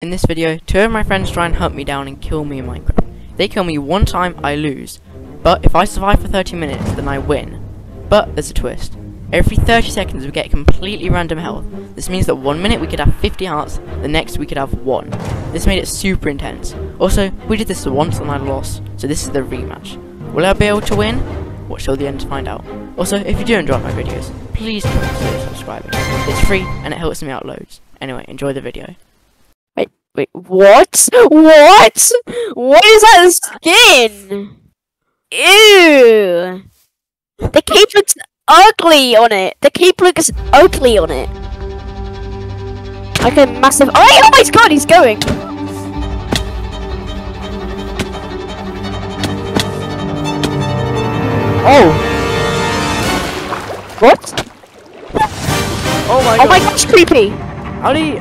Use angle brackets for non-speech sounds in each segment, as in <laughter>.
In this video, two of my friends try and hunt me down and kill me in Minecraft. They kill me one time, I lose. But if I survive for 30 minutes, then I win. But there's a twist. Every 30 seconds we get completely random health. This means that one minute we could have 50 hearts, the next we could have 1. This made it super intense. Also, we did this once and I lost, so this is the rematch. Will I be able to win? Watch till the end to find out. Also, if you do enjoy my videos, please consider subscribing. It's free and it helps me out loads. Anyway, enjoy the video. Wait, what? What? What is that skin? Ew! The cape looks ugly on it. The cape looks ugly on it. Like a massive. Oh, oh my god, he's going. Oh! What? Oh my Oh my gosh, creepy. How did he...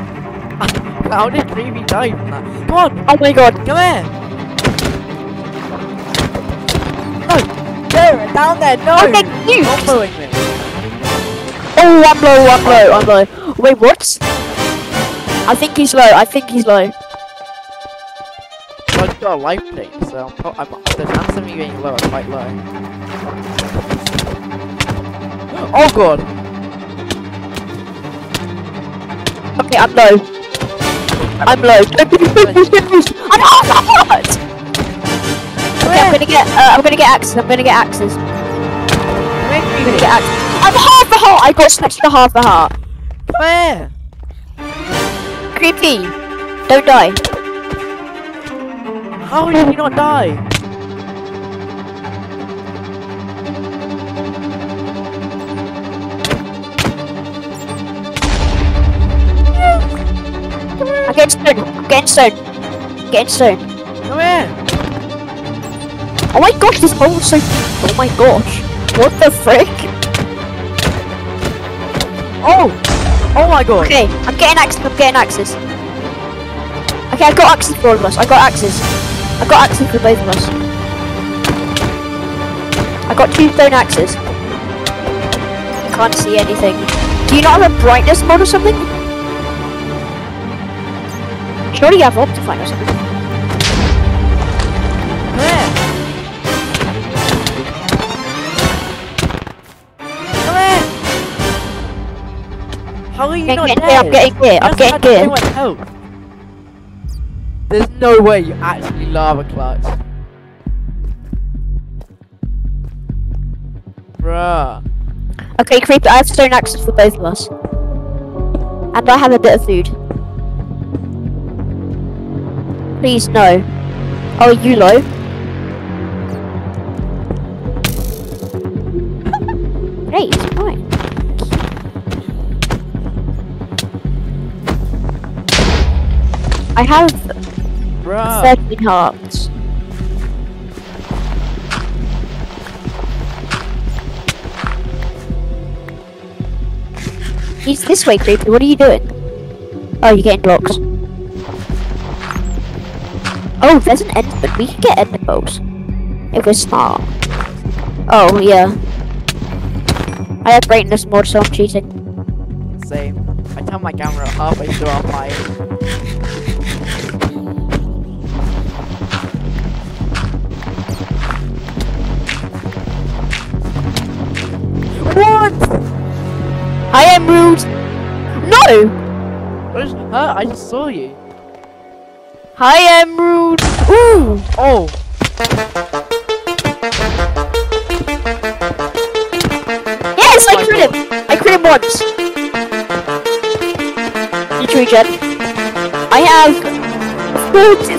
How did Creepy die from that? Come on! Oh my god. Come here! No! There! Down there! No! Oh, thank you. Stop following me! Oh, I'm low, I'm low, I'm low. Wait, what? I think he's low, I think he's low. Well, I've got a life plate, so I'm, I'm, the chance of me being low are quite low. Oh god! Okay, I'm low. I'm low. Don't move, don't move. I'm hot! Okay, I'm gonna get, uh, I'm gonna get axes, I'm gonna get axes. Where I'm gonna get axes. I'm half a heart! I got snatched to half a heart. Where? Creepy. Don't die. How did he not die? I'm getting stone. I'm getting stone. I'm getting stone. Come here! Oh my gosh, this hole is so Oh my gosh. What the frick? Oh! Oh my god! Okay, I'm getting axes, I'm getting axes. Okay, I got axes for all of us. I got axes. I got axes for both of us. I got two stone axes. I Can't see anything. Do you not have a brightness mod or something? Surely you have Optifine or something. Come here! Come here! How are you not dead? I'm getting gear, I'm getting gear. health. There's no way you actually lava clutch. Bruh. Okay, Creeper, I have stone axes for both of us. And I have a bit of food. Please, no. Oh, you low? <laughs> Hey, it's fine. I have Bruh. 13 hearts. He's this way, Creepy. What are you doing? Oh, you're getting blocks. Oh, there's an enderman. We can get ender pearls. If we're smart. Oh, yeah. I have brightness mod, so I'm cheating. Same. I turn my camera halfway through our fight. What? I am rude! No! Huh? I just saw you. I am rude! Ooh! Oh. Yes, I crit him! I crit him once! Need to regen. I have 40,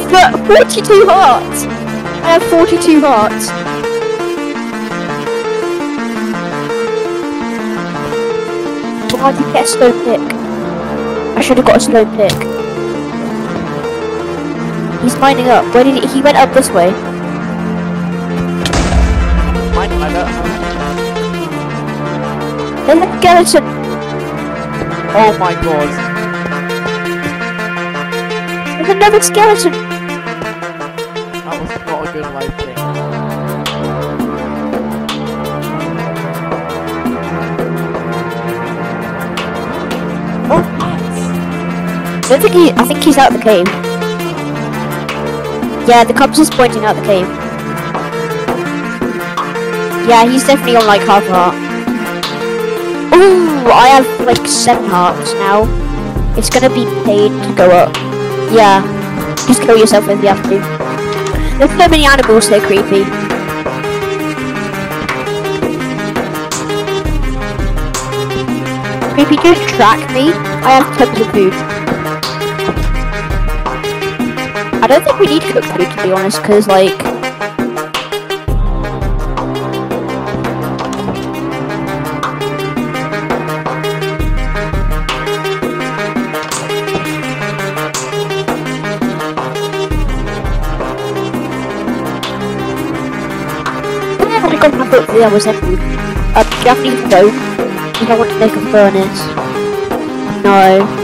42 hearts! I have 42 hearts. Why did you get a stone pick? I should have got a stone pick. Mining up. Where did he? He went up this way. Mine, I don't. There's a skeleton. Oh my god. There's another skeleton. That was not a good life thing. Oh! I think he. I think he's out of the cave. Yeah, the compass is pointing out the cave. Yeah, he's definitely on like half heart. Ooh, I have like seven hearts now. It's gonna be paid to go up. Yeah, just kill yourself if you have to. There's so many animals here, creepy. Creepy, just track me. I have tons of food. I don't think we need cooked food to be honest, because like I was empty. Uh, any stone? Because I want to make a furnace. No.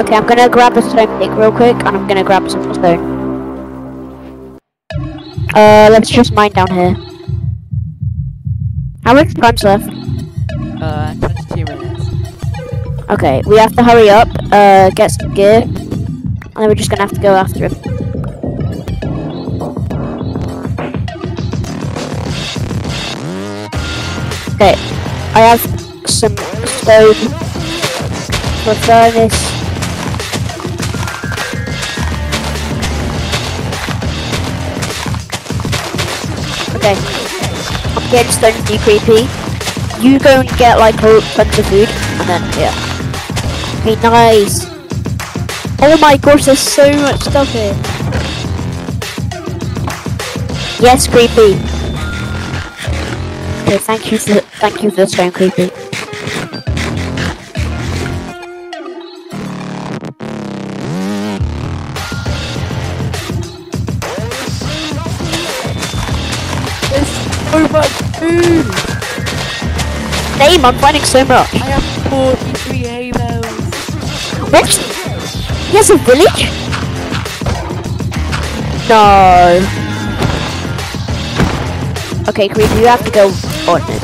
Okay, I'm gonna grab a stone pick real quick, and I'm gonna grab some stone. Uh, let's just mine down here. How much time's left? Uh, 22 minutes. Okay, we have to hurry up, uh, get some gear, and then we're just gonna have to go after him. Okay, I have some stone for furnace. Okay, I'm getting stone for you, creepy. You go and get like a bunch of food, and then yeah. Okay, nice. Oh my gosh, there's so much stuff here. Yes, creepy. Okay, thank you for thank you for the stone, creepy. Much! Name, I'm finding so much. I have 43 hay bales. What? He has a village? No. Okay, creepy, you have to go on it.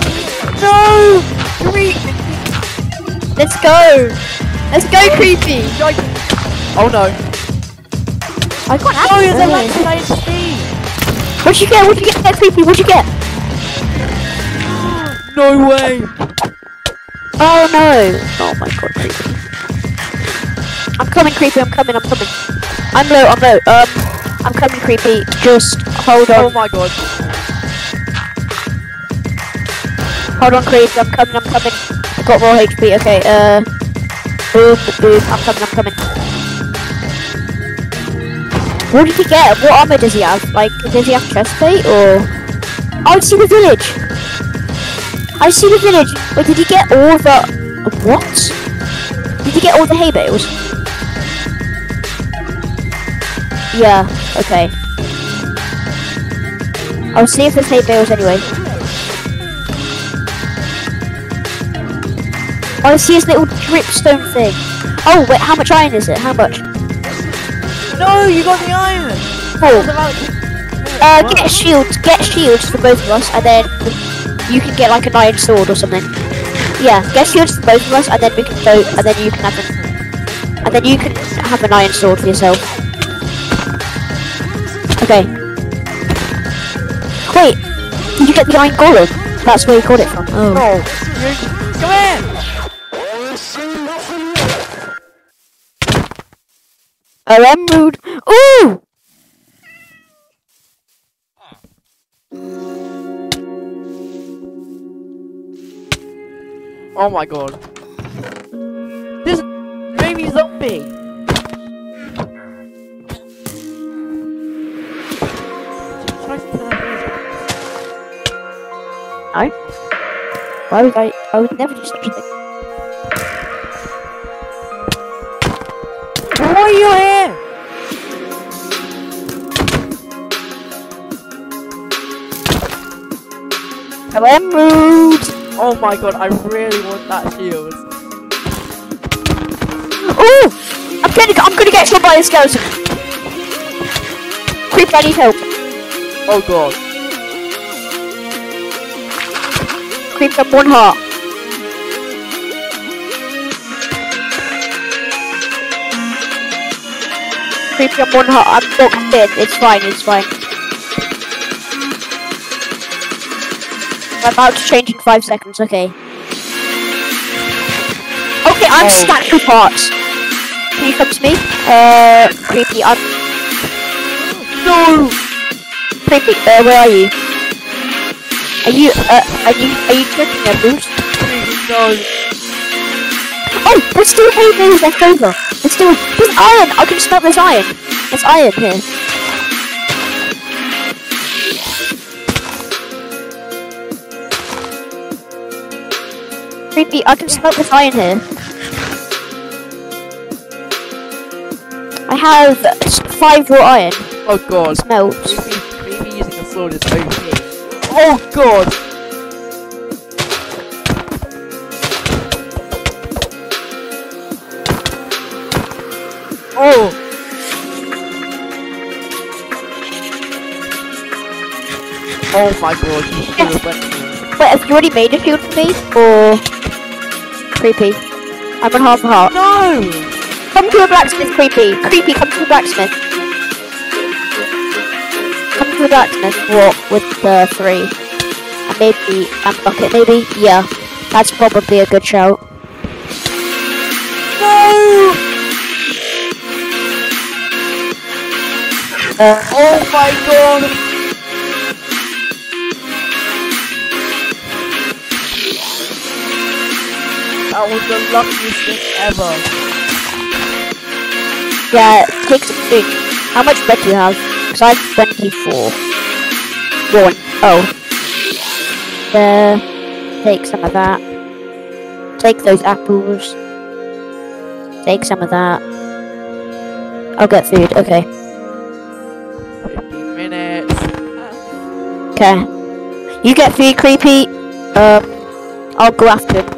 No! Creep! Let's go. Let's go, creepy. Oh no. I got Oh, there's a landslide steam! What'd you get? What'd you get, creepy? What'd you get? No way! Oh no! Oh my god, creepy. I'm coming, creepy. I'm coming. I'm coming. I'm low. I'm low. Um, I'm coming, creepy. Just hold on. Oh my god. Hold on, creepy. I'm coming. I'm coming. I got more HP. Okay. Uh, boom, boom. I'm coming. I'm coming. What did he get? What armor does he have? Like, does he have chest plate or? Oh, I see the village. I see the village. Wait, did you get all the what? Did you get all the hay bales? Yeah. Okay. I'll see if there's hay bales anyway. Oh, I see his little dripstone thing. Oh, wait, how much iron is it? How much? No, you got the iron! Four. It's Uh, get shields, get shields for both of us, and then you can get like an iron sword or something. Yeah, get shields for both of us, and then we can go, and then you can have an, and then you can have an iron sword for yourself. Okay. Wait, did you get the iron golem? That's where you got it from. Oh. No! Come in! Oh, emerald. Ooh! Oh my god. This baby zombie! Tell. Why would I? I would never do such a thing. Why are you here? Hello, emerald. Oh my god, I really want that shield. Ooh! I'm gonna, I'm gonna get shot by a skeleton. Creep, I need help. Oh god. Creep, I'm one heart. creepy. I'm one heart. I'm locked in. It's fine. It's fine. I'm about to change in five seconds. Okay. Okay, I'm Oh. stacked with hearts. Can you come to me? Uh, creepy. I'm No! creepy. Uh, where are you? Are you? Uh, are you? Are you tripping a boost? No! Oh, there's still hay left over. There's still there's iron. I can smell there's iron. There's iron here. I can smell this iron here. I have five raw iron. Oh god. Smelt. Creepy, creepy using a sword is OP. Oh god! Oh! Oh my god, you should have Wait, have you already made a shield for me? Or creepy? I'm on half a heart. No! Come to the blacksmith, creepy. Creepy, come to the blacksmith. Come to the blacksmith. What with the three? And maybe and bucket, maybe. Yeah, that's probably a good shout. No! Uh, Oh my god! That was the luckiest thing ever. yeah, take some food. How much bread do you have? Because I have 24. One. Oh. There. Take some of that. Take those apples. Take some of that. I'll get food. Okay. 15 minutes. Okay. You get food, creepy. Um, I'll go after him.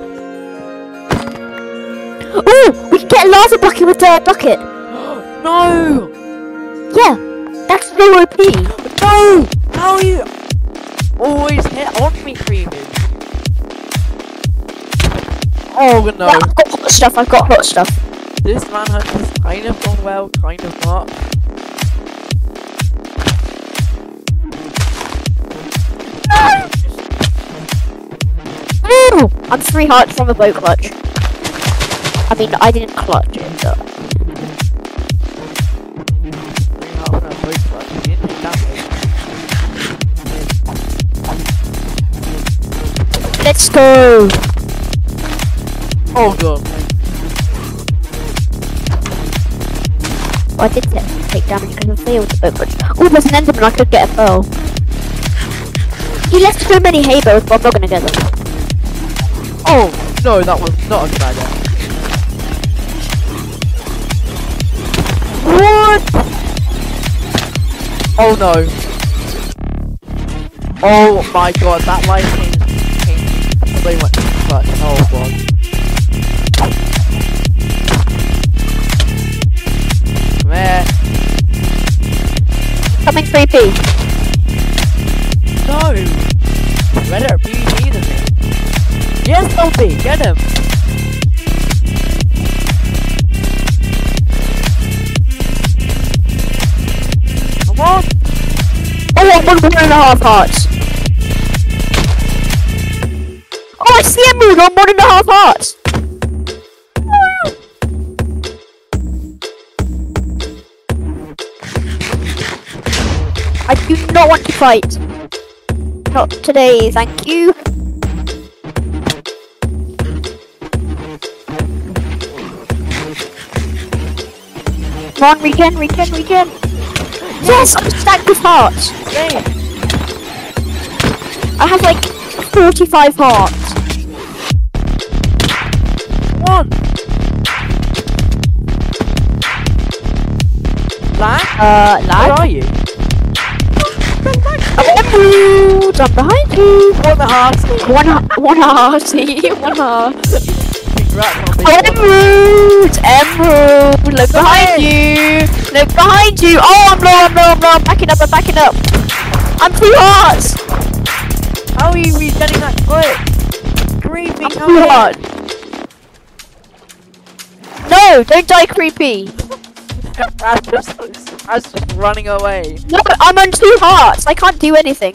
Get a lava bucket with the bucket. <gasps> no! Yeah, that's no OP. <gasps> No! How are you always hit on me, creepy? Oh no! Yeah, I've got hot stuff. I've got hot stuff. This manhunt has kind of gone well, kind of not. Ooh, I'm three hearts from a boat clutch. I mean, I didn't clutch it. Damage. Let's go. Oh god. Oh, I did take, damage because I failed the boat. Oh, there's an enderman. I could get a bow. He left so many hay bales, but I'm not gonna get them. Oh no, that was not a good idea. Oh no. Oh my god, that light came, came so much clutch. Oh god. Come here. Coming creepy. No! Better be me than me. Yes, Sophie, get him! Oh, I'm on one and a half hearts. Oh, I see Emerald on one and a half hearts. I do not want to fight. Not today, thank you. Come on, we can, we can, we can. Yes, I'm stacked with hearts. Yay! I have like 45 hearts. Come on! Black? Uh, Where are you? I'm emerald. I'm behind you. One heart! One, h- one hearty. <laughs> One heart. <laughs> Being Oh, emerald. Emerald. Look behind you. Look behind you. Oh, I'm low. I'm low. I'm low. I'm backing up. I'm backing up. I'm two hearts. How are you resetting that quick? Creepy, I'm hearts. No, don't die, creepy. Raz just, Raz just running away. No, I'm on two hearts. I can't do anything.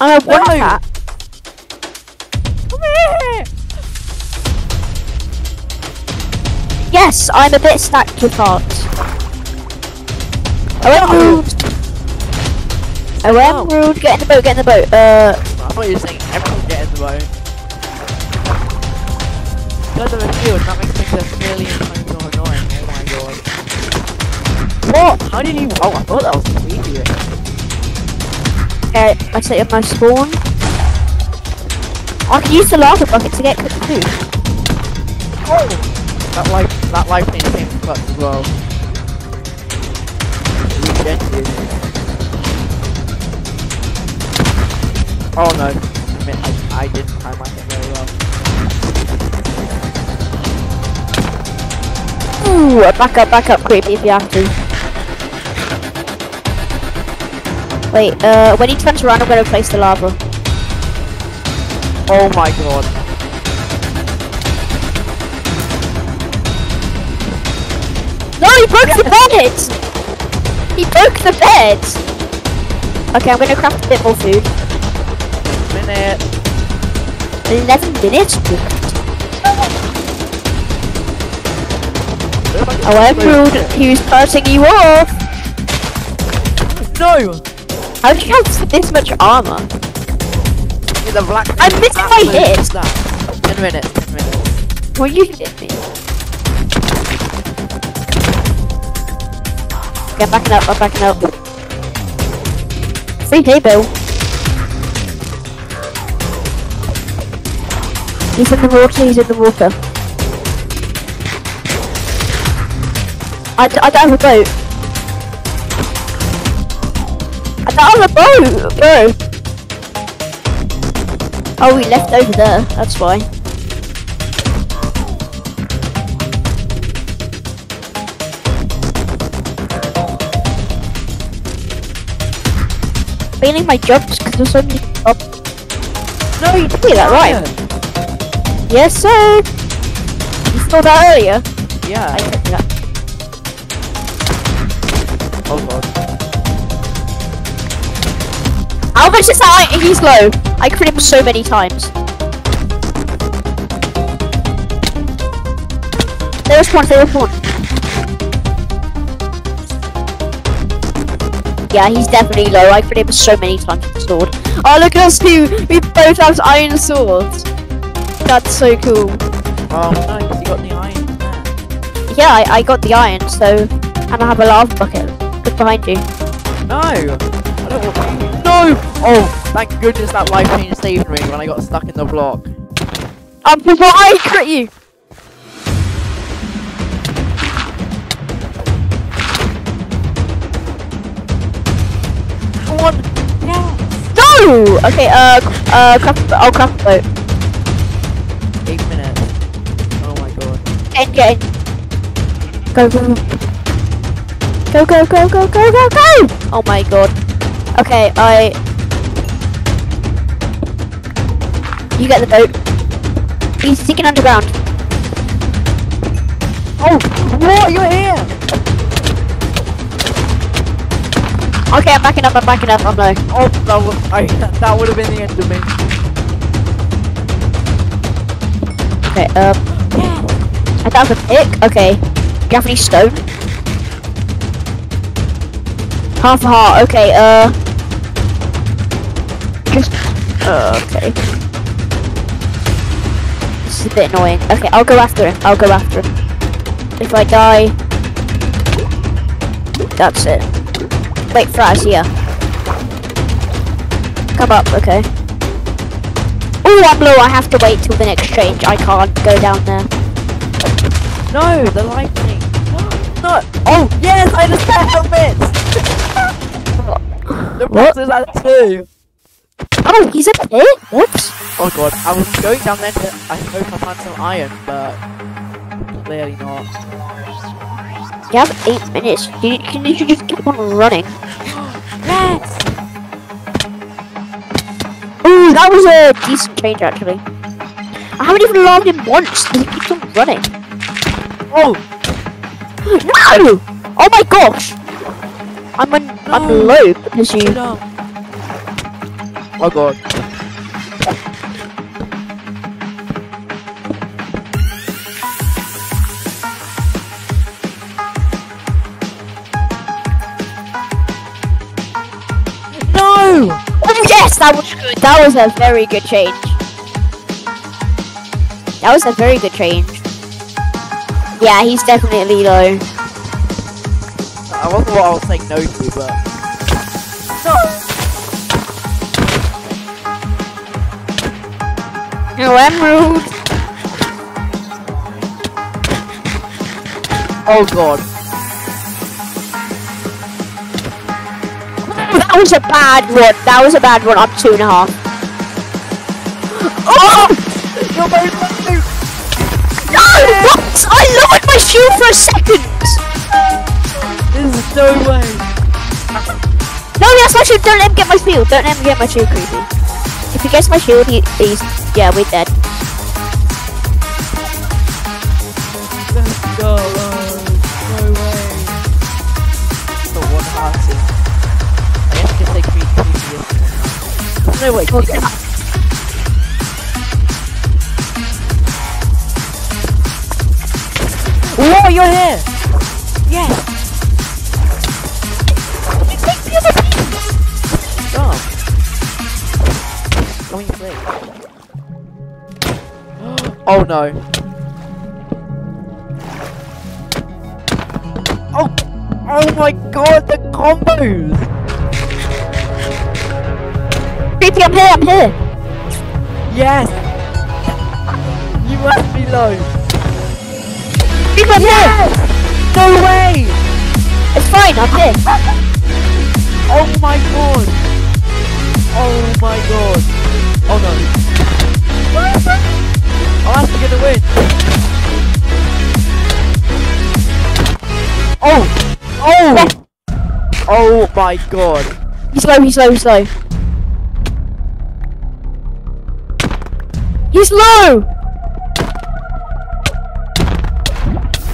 I'm a one No. cat. Yes, I'm a bit stacked with hearts. I went No. rude. I went rude. Get in the boat. Get in the boat. Uh, I thought you were saying everyone get in the boat. Because of the field, that makes things a million times more annoying. Oh my god. What? How did you? Oh, I thought that was easy. okay, I set up my spawn. I can use the lava bucket to get cooked food. Oh! That life, that life thing came clutch as well. Regenerated. Oh no. I, mean, I, I didn't time my thing very well. Ooh, back up, back up, creepy if you have to. Wait, uh, when he turns around, I'm gonna place the lava. Oh my god. Oh, he broke the bed! He broke the bed! Okay, I'm gonna craft a bit more food. Minute. 11 minutes? Oh, I'm rude. He was cutting you off. No! How did you have this much armor? I missed black my hit. stuff. Ten minutes. Ten minutes. Well, you hit me. I'm backing up, I'm backing up. Hay, Bill. He's in the water, he's in the water. I, d- I don't have a boat. I don't have a boat, bro. Oh, we left over there, that's why. Failing my jumps because there's so many up. No, you did that right. Yes, sir. You saw that earlier. Yeah. I took that. oh god. How much is that? I- He's low. I crit him so many times. There's one. There's one. Yeah, he's definitely low. I've crit him so many times with the sword. Oh, look at us two. We both have iron swords. That's so cool. Oh no, because you got the iron there. Yeah, I, I got the iron, so and I have a lava bucket. Look behind you. No! I don't want No! Oh, thank goodness that life change saved me when I got stuck in the block. Um, before I crit you. Come on! Yes! No. Okay. Uh. Uh. Craft. I'll craft boat. Eight minutes. Oh my god. Get in. Go, go, go. Go, go, go, go, go, go, go! Oh my god. Okay, I... You get the boat. He's sinking underground. Oh! What? You're here! Okay, I'm backing up, I'm backing up, I'm low. Oh, that would, I, <laughs> that would have been the end of me. Okay, um... I don't have a pick. Okay. Do you have any stone? Half a heart. Okay, uh... Just... Uh, okay. This is a bit annoying. Okay, I'll go after him. I'll go after him. If I die... That's it. Wait, Fraz, here. Come up, okay. Oh, I'm low. I have to wait till the next change. I can't go down there. No, the lightning. <gasps> No. Oh, yes, I just bits. the What? box <laughs> is at two. Oh, he's up here? Whoops. Oh god, I was going down there to, I hope I find some iron, but clearly not. You have eight minutes. You, can you just keep on running? Yes! Ooh, that was a decent change actually. I haven't even alarmed him once. and He keeps on running. Oh! No! Oh my gosh! I'm on, I'm No. low because you. No. Oh god. Yes, that was good. That was a very good change. That was a very good change. Yeah, he's definitely low. I wasn't what I was saying no to, but No, Emerald. oh god. That was a bad one. That was a bad one. I'm two and a half. Oh! You're very low. No! What? I lowered my shield for a second! There's no way. No, that's my shield. Don't let him get my shield. Don't let him get my shield, creepy. If he gets my shield, he, he's... Yeah, we're dead. Creepy. creepy. No way. Oh, creepy. Whoa, you're here! Yes! Stop! Going free. <gasps> oh no. Oh! Oh my god, the combos! I'm here, I'm here. Yes! You must be low! Creepy, I'm here. No way! It's fine, I'm here. Oh my god! Oh my god! Oh no! Oh, that's gonna win! Oh! Oh! Oh my god! He's low, he's low, he's low. He's low!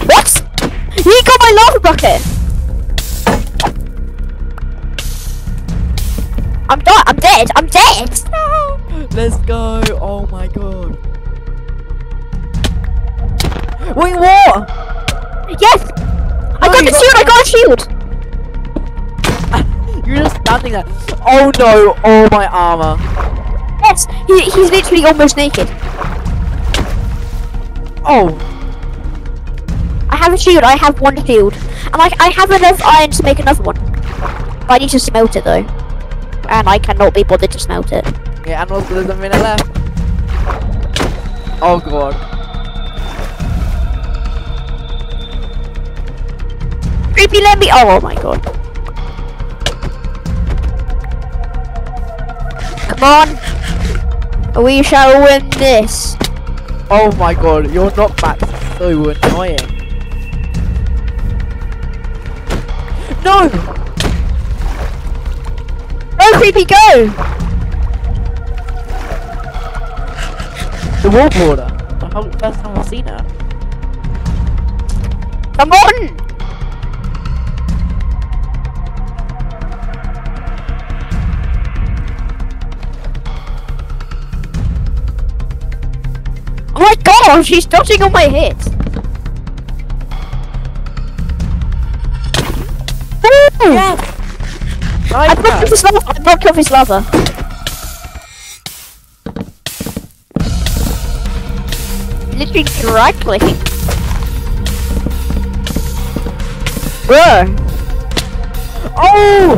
What? He got my lava bucket! I'm done, I'm dead, I'm dead! <laughs> Let's go! Oh my god! We what? Yes! I got the shield, I got a shield! <laughs> You're just standing there. Oh no! Oh my armor! Yes! He, he's literally almost naked. Oh! I have a shield, I have one shield. And I, I have enough iron to make another one. But I need to smelt it though. And I cannot be bothered to smelt it. Yeah, and also there's a minute left. Oh god. Creepy, let me. Oh, oh, my god. Come on. We shall win this. Oh my god, You're your knockback's so annoying. No! Go, creepy, go. The wall border. The whole first time I've seen her. Come on. Oh she's dodging all my hits. Ooh. Yes! I Nice broke off his lava. I broke off his lava. Literally directly. Bro. Oh!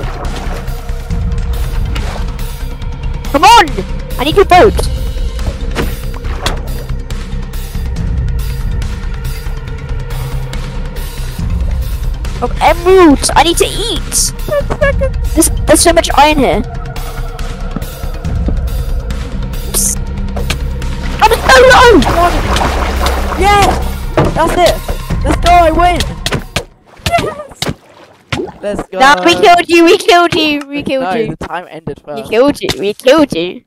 Come on! I need your boat. Oh, emeralds! I need to eat! There's, there's so much iron here. Psst. I'm so low! Yes! That's it! Let's go, I win! Let's go! No, we killed you, we killed you, we killed no, you. the time ended first. We killed you, we killed you.